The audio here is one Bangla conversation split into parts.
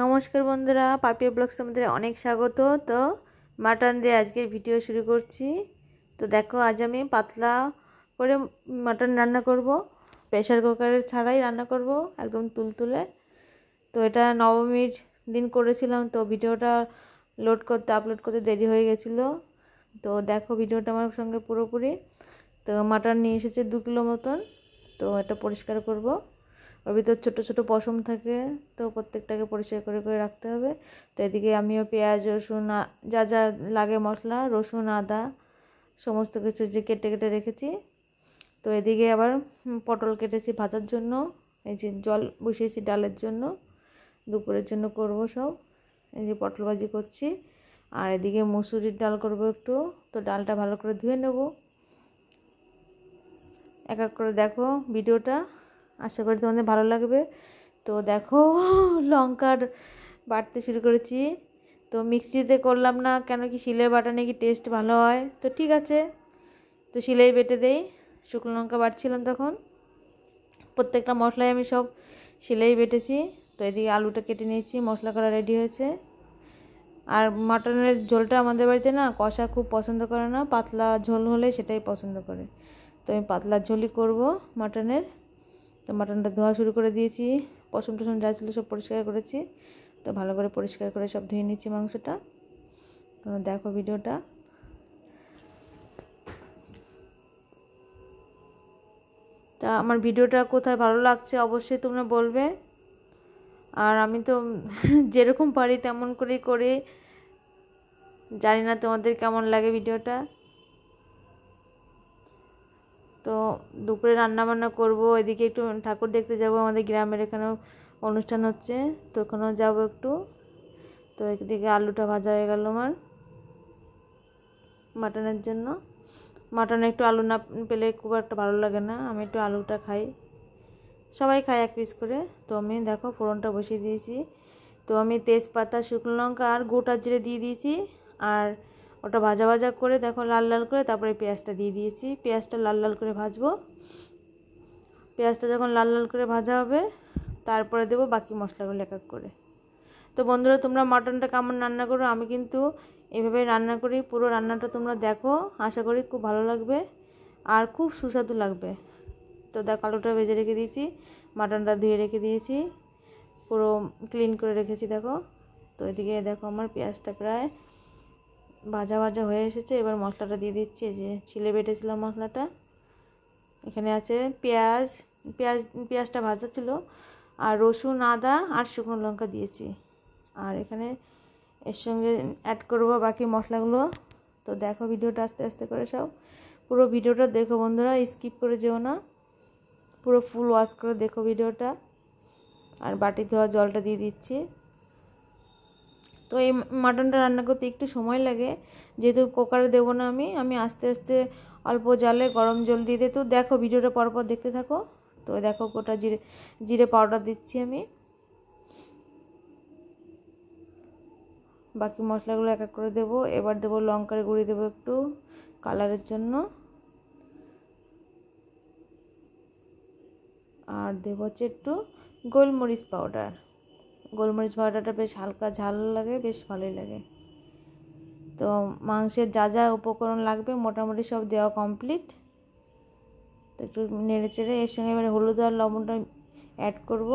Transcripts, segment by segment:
নমস্কার বন্ধুরা, পাপিয়া ব্লগস তোমাদের অনেক স্বাগত। তো মাটন দিয়ে আজকের ভিডিও শুরু করছি। তো দেখো, আজ আমি পাতলা করে মাটন রান্না করব। প্রেশার কুকারের ছাড়াই রান্না করব, একদম তুলতুলে। তো এটা নবমীর দিন করেছিলাম, তো ভিডিওটা লোড করতে আপলোড করতে দেরি হয়ে গেছিল। তো দেখো, ভিডিওটা আমার সঙ্গে পুরোপুরি। তো মাটন নিয়ে এসেছে দু কিলো মতন, তো এটা পরিষ্কার করব। ওর ভিতর ছোটো ছোটো পশম থাকে, তো প্রত্যেকটাকে পরিষ্কার করে করে রাখতে হবে। তো এদিকে আমিও পেঁয়াজ, রসুন যা যা লাগে মশলা, রসুন, আদা, সমস্ত কিছু যে কেটে কেটে রেখেছি। তো এদিকে আবার পটল কেটেছি ভাজার জন্য, এই যে জল বসিয়েছি ডালের জন্য, দুপুরের জন্য করব সব, এই যে পটল ভাজি করছি। আর এদিকে মুসুরির ডাল করব একটু, তো ডালটা ভালো করে ধুয়ে নেব। এক এক করে দেখো ভিডিওটা। আশা করি তোমাদের ভালো লাগবে। তো দেখো, লঙ্কার বাটতে শুরু করেছি। তো মিক্সিতে করলাম না, কেন কি শিলের বাটা নাকি টেস্ট ভালো হয়। তো ঠিক আছে, তো শিলেই বেটে দেই। শুকনো লঙ্কা বাটছিলাম তখন। প্রত্যেকটা মশলাই আমি সব শিলেই বেটেছি। তো এদিকে আলুটা কেটে নিয়েছি, মশলা করা রেডি হয়েছে। আর মাটনের ঝোলটা আমাদের বাড়িতে না, কষা খুব পছন্দ করে না। পাতলা ঝোল হলে সেটাই পছন্দ করে। তো আমি পাতলা ঝোলই করব মাটনের তো মাটনটা ধোয়া শুরু করে দিয়েছি। পশম টসম যা ছিল সব পরিষ্কার করেছি। তো ভালো করে পরিষ্কার করে সব ধুয়ে নিচ্ছি মাংসটা। তো দেখো ভিডিওটা। তা আমার ভিডিওটা কোথায় ভালো লাগছে অবশ্যই তোমরা বলবে। আর আমি তো যেরকম পারি তেমন করেই করে। জানি না তোমাদের কেমন লাগে ভিডিওটা। তো দুপুরে রান্না বান্না করব, এদিকে একটু ঠাকুর দেখতে যাব, আমাদের গ্রামের এখানেও অনুষ্ঠান হচ্ছে, তো ওখানেও যাব একটু। তো এদিকে আলুটা ভাজা হয়ে গেল আমার মাটনের জন্য। মাটনে একটু আলু না পেলে খুব একটা ভালো লাগে না, আমি একটু আলুটা খাই। সবাই খায় এক পিস করে, তো আমি দেখো ফোড়নটা বসিয়ে দিয়েছি। তো আমি তেজপাতা, শুকনো লঙ্কা আর গোটা জিরে দিয়ে দিয়েছি, আর ওটা ভাজা ভাজা করে দেখো লাল লাল করে তারপরে পেঁয়াজটা দিয়ে দিয়েছি। পেঁয়াজটা লাল লাল করে ভাজবো। পেঁয়াজটা যখন লাল লাল করে ভাজা হবে, তারপরে দেবো বাকি মশলাগুলো এক এক করে। তো বন্ধুরা, তোমরা মাটনটা কেমন রান্না করো, আমি কিন্তু এভাবে রান্না করি, পুরো রান্নাটা তোমরা দেখো, আশা করি খুব ভালো লাগবে আর খুব সুস্বাদু লাগবে। তো দেখ, আলুটা ভেজে রেখে দিয়েছি, মাটনটা ধুয়ে রেখে দিয়েছি, পুরো ক্লিন করে রেখেছি, দেখো। তো এদিকে দেখো আমার পেঁয়াজটা প্রায় ভাজা ভাজা হয়ে এসেছে, এবার মশলাটা দিয়ে দিচ্ছি যে ছিলে বেটেছিলাম মশলাটা। এখানে আছে পেঁয়াজ পেঁয়াজ, পেঁয়াজটা ভাজা ছিল। আর রসুন, আদা আর শুকনো লঙ্কা দিয়েছি। আর এখানে এর সঙ্গে অ্যাড করব বাকি মশলাগুলো। তো দেখো ভিডিওটা আস্তে আস্তে করে সব। পুরো ভিডিওটা দেখো বন্ধুরা স্কিপ করে যেও না। পুরো ফুল ওয়াশ করে দেখো ভিডিওটা। আর বাটি ধোয়া জলটা দিয়ে দিচ্ছি। তো এই মাটনটা রান্না করতে একটু সময় লাগে। যেহেতু কুকারে দেবো না আমি আমি আস্তে আস্তে অল্প জালে, গরম জল দিয়ে দিই তো দেখো, ভিডিওটা পরপর দেখতে থাকো। তো দেখো, গোটা জিরে জিরে পাউডার দিচ্ছি আমি। বাকি মশলাগুলো এক এক করে দেবো। এবার দেবো লঙ্কার গুঁড়ি দেবো একটু কালারের জন্য। আর দেবো হচ্ছে একটু গোলমরিচ পাউডার গোলমরিচ পাউডারটা বেশ হালকা ঝাল লাগে, বেশ ভালোই লাগে। তো মাংসের যা যা উপকরণ লাগবে মোটামুটি সব দেওয়া কমপ্লিট তো একটু নেড়ে চেড়ে এর সঙ্গে এবারে হলুদ আর লবণটা অ্যাড করব।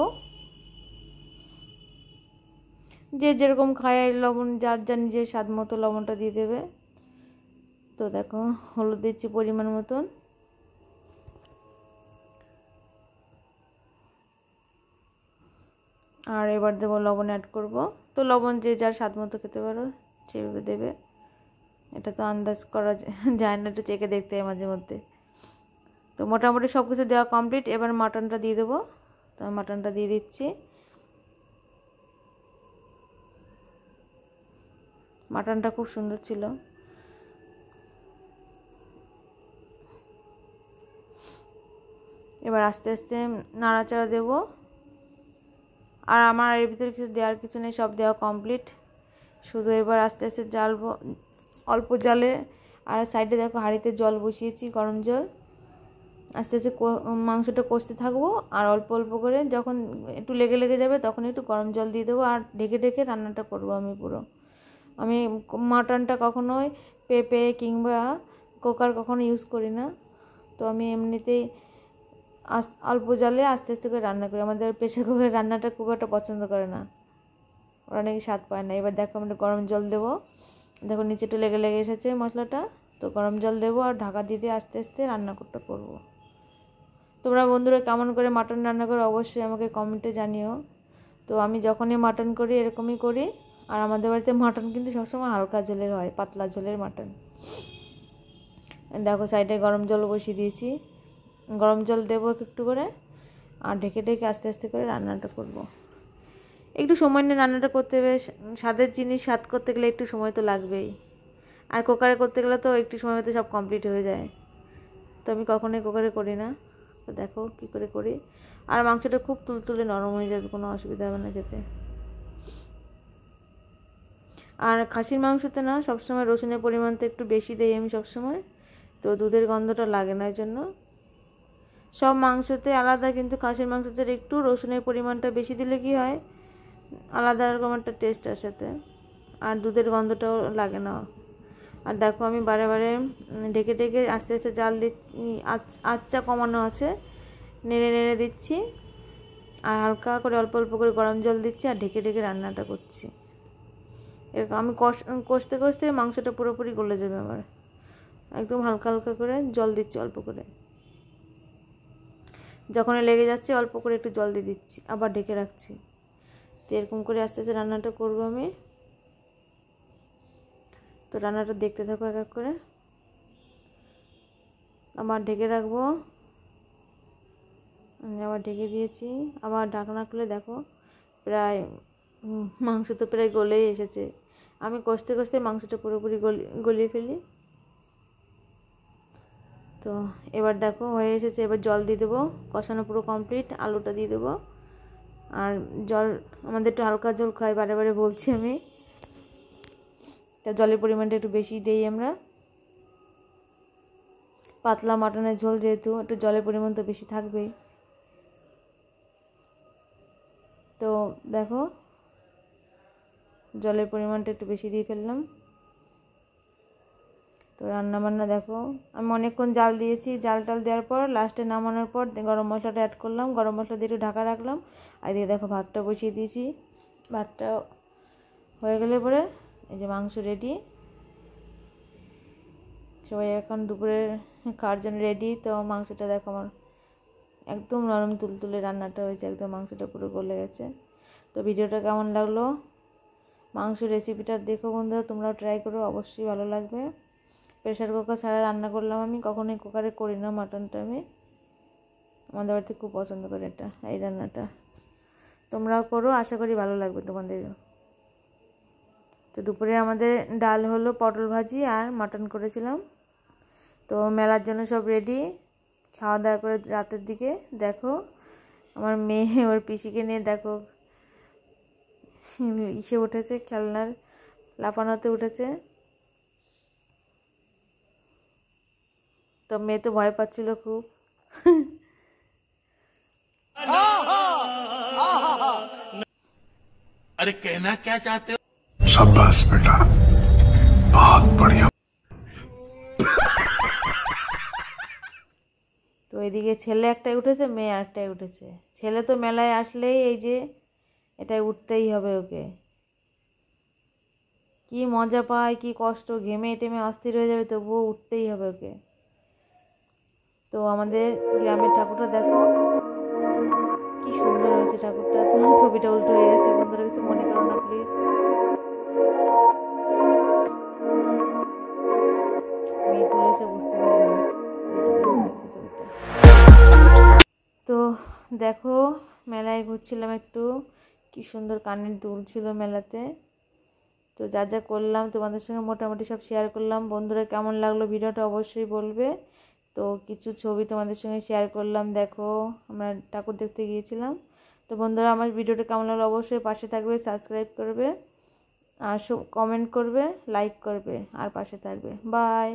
যে যেরকম খায় লবণ, যার যার নিজের স্বাদ মতো লবণটা দিয়ে দেবে। তো দেখো, হলুদ দিচ্ছি পরিমাণ মতন। আর এবার দেবো লবণ অ্যাড করব। তো লবণ যে যার স্বাদ মতো খেতে পারো সেভাবে দেবে। এটা তো আন্দাজ করা যায় না, একটু চেকে দেখতে হয় মাঝে মধ্যে। তো মোটামুটি সব কিছু দেওয়া কমপ্লিট এবার মাটনটা দিয়ে দেবো। তো মাটনটা দিয়ে দিচ্ছি। মাটনটা খুব সুন্দর ছিল। এবার আস্তে আস্তে নাড়াচাড়া দেবো। আর আমার এর ভিতরে কিছু দেওয়ার কিছু নেই, সব দেওয়া কমপ্লিট শুধু এবার আস্তে আস্তে জাল অল্প জালে আর সাইডে দেখো হাঁড়িতে জল বসিয়েছি, গরম জল। আস্তে আস্তে মাংসটা কষতে থাকব আর অল্প অল্প করে যখন একটু লেগে লেগে যাবে তখন একটু গরম জল দিয়ে দেবো আর ঢেকে ঢেকে রান্নাটা করব আমি পুরো। আমি মাটনটা কখনোই পেঁপে কিংবা কুকার কখনো ইউজ করি না। তো আমি এমনিতেই অল্প জলে আস্তে আস্তে করে রান্না করি। আমাদের প্রেশার কুকারে রান্নাটা খুব একটা পছন্দ করে না। ওরা নাকি স্বাদ পায় না। এবার দেখো আমরা গরম জল দেবো। দেখো নিচে একটু লেগে লেগে এসেছে মশলাটা। তো গরম জল দেবো আর ঢাকা দিয়ে দিয়ে আস্তে আস্তে রান্না করতে করব। তোমরা বন্ধুরা কেমন করে মাটন রান্না করো অবশ্যই আমাকে কমেন্টে জানিও। তো আমি যখনই মাটন করি এরকমই করি। আর আমাদের বাড়িতে মাটন কিন্তু সবসময় হালকা ঝোলের হয়, পাতলা ঝোলের মাটন। দেখো সাইডে গরম জল বসিয়ে দিয়েছি। গরম জল দেবো একটু করে। আর ঢেকে ঢেকে আস্তে আস্তে করে রান্নাটা করব। একটু সময় নিয়ে রান্নাটা করতে হবে। স্বাদের জিনিস, স্বাদ করতে গেলে একটু সময় তো লাগবেই। আর কুকারে করতে গেলে তো একটু সময় মধ্যে সব কমপ্লিট হয়ে যায়। তো আমি কখনোই কুকারে করি না। তো দেখো কী করে করি। আর মাংসটা খুব তুলতুলে নরম হয়ে যাবে, কোনো অসুবিধা হবে না খেতে। আর খাসির মাংসতে না সবসময় রসুনের পরিমাণটা একটু বেশি দেই আমি সবসময়। তো দুধের গন্ধটা লাগে না জন্য সব মাংসতে আলাদা, কিন্তু খাসির মাংসতে একটু রসুনের পরিমাণটা বেশি দিলে কি হয়? আলাদা রকম একটা টেস্ট আসাতে আর দুধের গন্ধটাও লাগে না। আর দেখো আমি বারে বারে ঢেকে ঢেকে আস্তে আস্তে জাল দিচ্ছি আচ্চা কমানো আছে। নেড়ে নেড়ে দিচ্ছি। আর হালকা করে অল্প অল্প করে গরম জল দিচ্ছি আর ঢেকে ঢেকে রান্নাটা করছি। এরকম আমি কষতে কষতে মাংসটা পুরোপুরি গলে যাবে আমার। একদম হালকা হালকা করে জল দিচ্ছি অল্প করে। যখন লেগে যাচ্ছে অল্প করে একটু জল দিয়ে দিচ্ছি, আবার ঢেকে রাখছি। এরকম করে আস্তে আস্তে রান্নাটা করব আমি। তো রান্নাটা দেখতে থাকো এক এক করে। আবার ঢেকে রাখব। আবার ঢেকে দিয়েছি। আবার ঢাকনা খুলে দেখো, প্রায় মাংস তো প্রায় গলেই এসেছে। আমি কষতে কষতে মাংসটা পুরোপুরি গলি, গলিয়ে ফেলি। তো এবার দেখো, হয়ে এসেছে। এবার জল দিয়ে দেবো, কষানো পুরো কমপ্লিট আলুটা দিয়ে দেবো। আর জল, আমাদের একটু হালকা জল খাই, বারে বারে বলছি আমি। তা জলের পরিমাণটা একটু বেশি দেই আমরা। পাতলা মাটনের ঝোল যেহেতু, একটু জলের পরিমাণ তো বেশি থাকবেই। তো দেখো, জলের পরিমাণটা একটু বেশি দিয়ে ফেললাম। তো রান্না বান্না দেখো। আমি অনেকক্ষণ জাল দিয়েছি। জাল টাল দেওয়ার পর লাস্টে নামানোর পর গরম মশলাটা অ্যাড করলাম। গরম মশলা দিয়ে একটু ঢাকা রাখলাম। আর দিয়ে দেখো ভাতটা বসিয়ে দিয়েছি। ভাতটা হয়ে গেলে পরে এই যে মাংস রেডি সবাই এখন দুপুরের খাওয়ার জন্য রেডি তো মাংসটা দেখো আমার একদম নরম তুলতুলে রান্নাটা হয়েছে। একদম মাংসটা পুরো গলে গেছে। তো ভিডিওটা কেমন লাগল? মাংস রেসিপিটা দেখো বন্ধুরা। তোমরাও ট্রাই করো। অবশ্যই ভালো লাগবে। প্রেশার কুকার ছাড়া রান্না করলাম আমি, কখনোই কুকারে করি না মাটনটা আমি। আমাদের বাড়িতে খুব পছন্দ করে এটা, এই রান্নাটা। তোমরাও করো, আশা করি ভালো লাগবে তোমাদের। তো দুপুরে আমাদের ডাল হলো পটল ভাজি আর মাটন করেছিলাম। তো মেলার জন্য সব রেডি খাওয়া দাওয়া করে রাতের দিকে, দেখো। আমার মেয়ে, ওর পিসিকে নিয়ে দেখো। ইসে উঠেছে, খেলনার লাফানোতে উঠেছে। তো মেয়ে তো ভয় পাচ্ছিল খুব। আরে কেনা চাতে বেটা। বহুত বড়িয়া। তো এদিকে ছেলে একটাই উঠেছে মেয়ে আরেকটাই উঠেছে। ছেলে তো মেলায় আসলেই এই যে এটাই উঠতেই হবে ওকে। কি মজা পায় কি কষ্ট ঘেমে টেমে অস্থির হয়ে যাবে তবুও উঠতেই হবে ওকে। তো আমাদের গ্রামের ঠাকুরটা দেখো। কি সুন্দর হয়েছে ঠাকুরটা। তো ছবিটা উল্টো হয়ে গেছে। বন্ধুরা, কিছু মনে করো না প্লিজ বুঝতে তো দেখো, মেলায় ঘুরছিলাম একটু। কি সুন্দর কানের দুল ছিল মেলাতে। তো যা যা করলাম, তোমাদের সঙ্গে মোটামুটি সব শেয়ার করলাম। বন্ধুরা, কেমন লাগল ভিডিওটা অবশ্যই বলবে। তো কিছু ছবি তোমাদের সঙ্গে শেয়ার করলাম, দেখো, আমরা ঠাকুর দেখতে গিয়েছিলাম। তো বন্ধুরা, আমার ভিডিওটা কেমন লাগল অবশ্যই পাশে থাকবে সাবস্ক্রাইব করবে, আর সব কমেন্ট করবে লাইক করবে, আর পাশে থাকবে। বাই